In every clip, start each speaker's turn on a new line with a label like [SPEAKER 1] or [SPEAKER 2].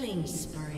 [SPEAKER 1] Killing spree.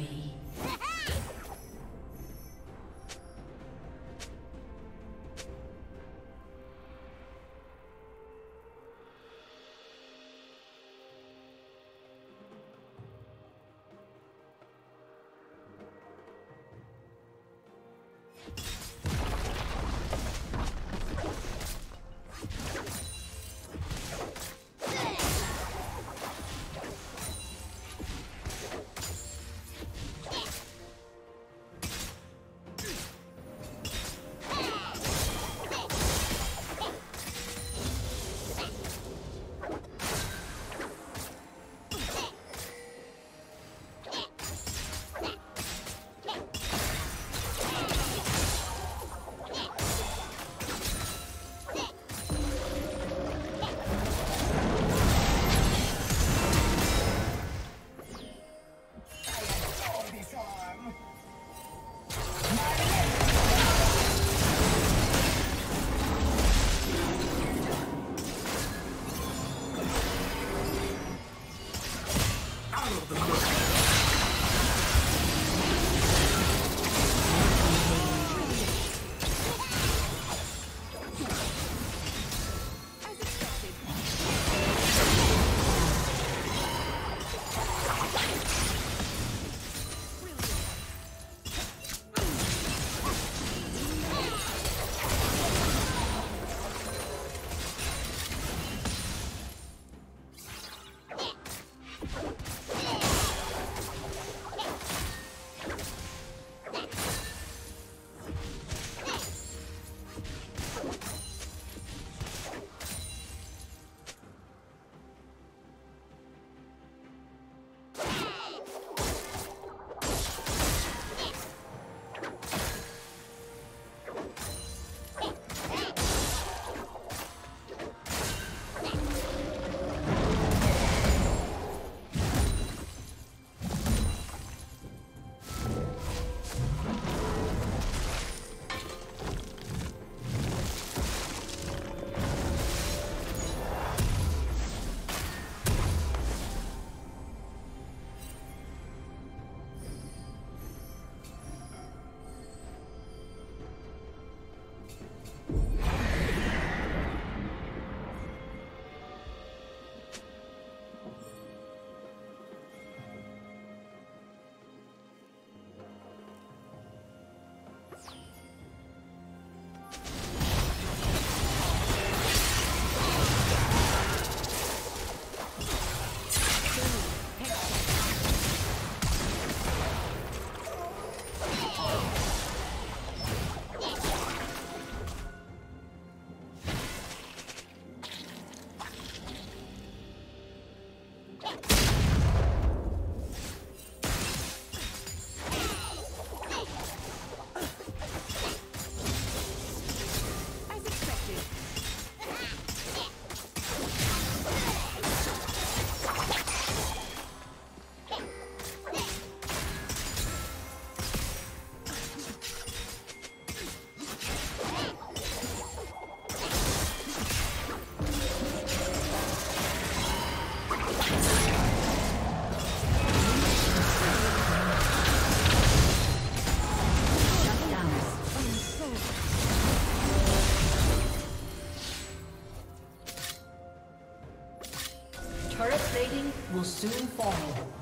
[SPEAKER 1] Soon fall.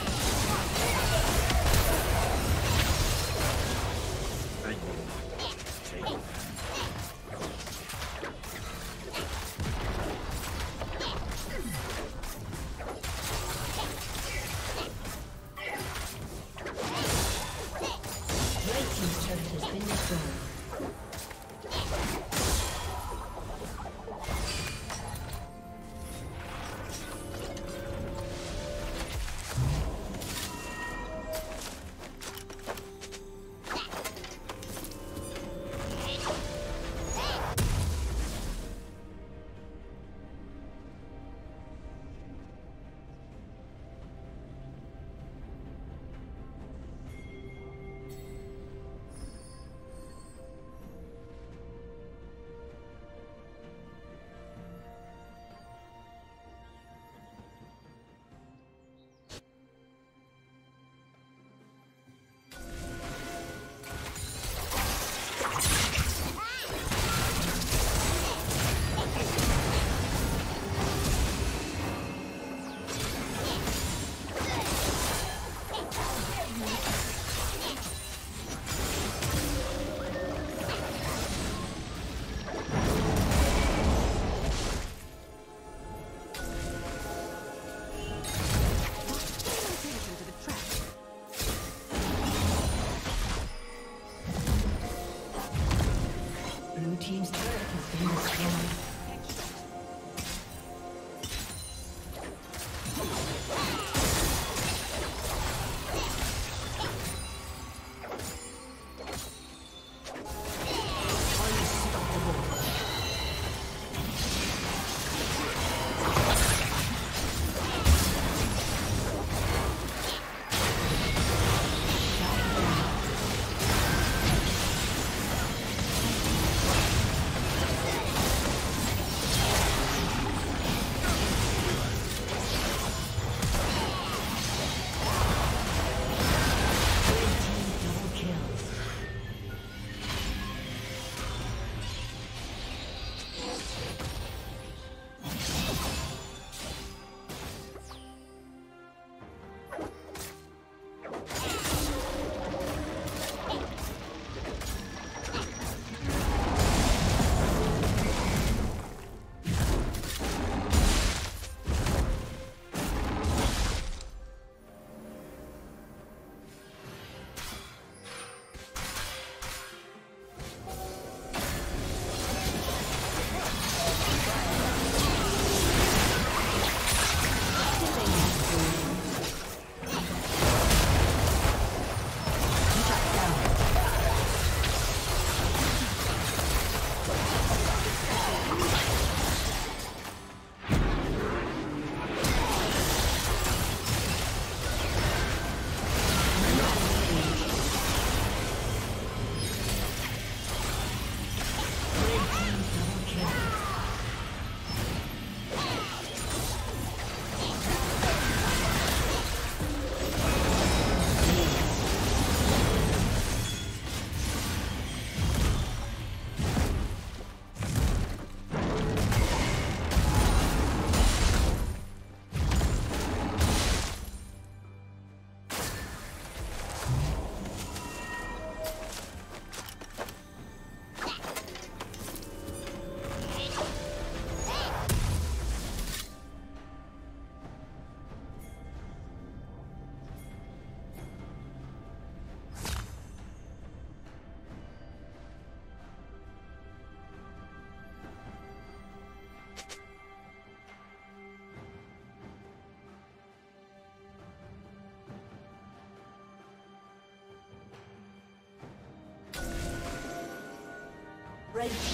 [SPEAKER 1] Red team.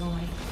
[SPEAKER 1] Destroyed.